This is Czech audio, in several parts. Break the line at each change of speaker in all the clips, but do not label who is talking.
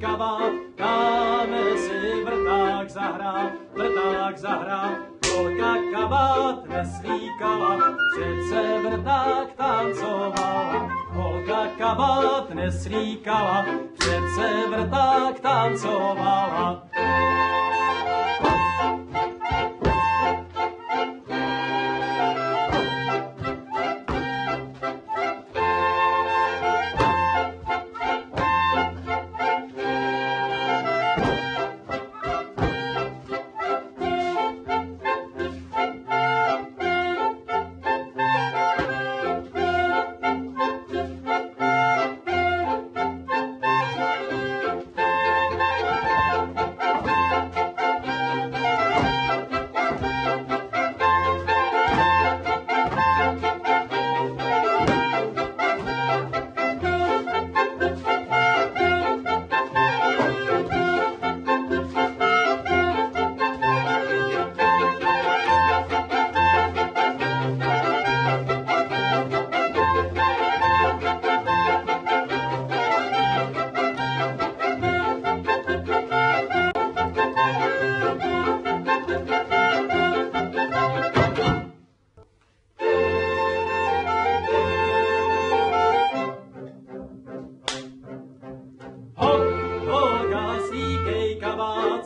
kabát, dáme si vrták zahrát, vrták zahrát. Holka kabát neslíkala, přece vrták tancovala. Holka kabát neslíkala, přece vrták tancovala.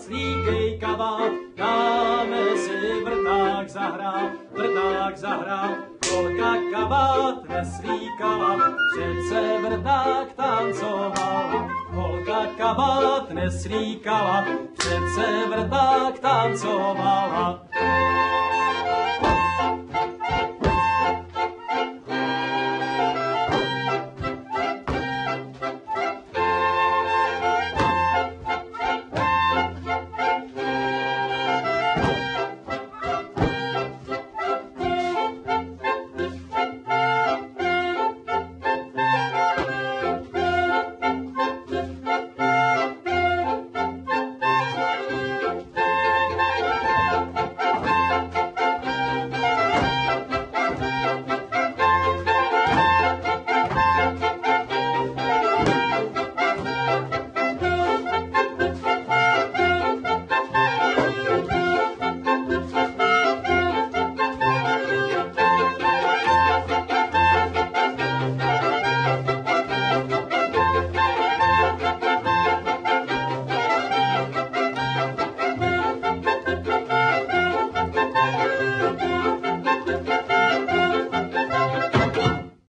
Slíkej kabát, dáme si vrták zahrát, vrták zahrát. Holka kabát neslíkala, přece vrták tancovala. Holka kabát neslíkala, přece vrták tancovala.